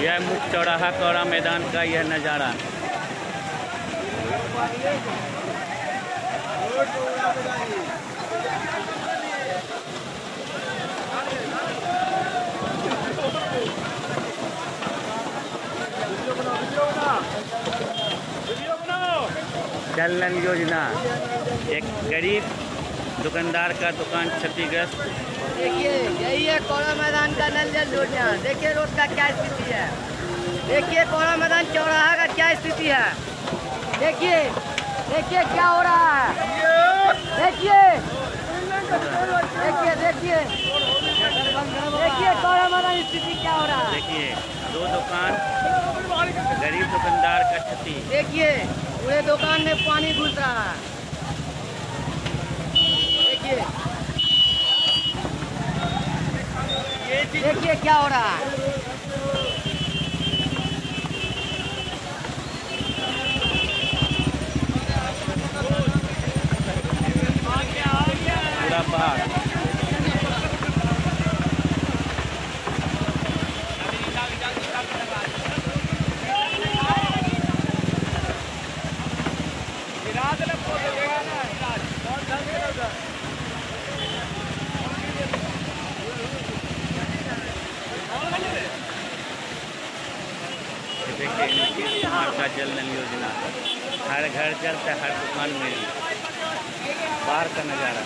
यह मुख्य चौराहा कौड़ा मैदान का यह नज़ारा। जन योजना एक गरीब दुकानदार का दुकान क्षतिग्रस्त। देखिए यही है कोड़ा मैदान का नल जल योजना देखिए रोड का क्या स्थिति है। देखिए कोड़ा मैदान चौराहा का क्या स्थिति है। देखिए देखिए क्या हो रहा है। देखिए देखिए देखिए देखिए कोड़ा मैदान स्थिति क्या हो रहा है। देखिए दो दुकान गरीब दुकानदार का क्षति। देखिए पूरे दुकान में पानी घुस रहा है देखिए देखिए क्या हो रहा है। पूरा पहाड़ देखिए नीतीश कुमार का जल नल योजना। हर घर जल से हर दुकान में। बाहर का नज़ारा।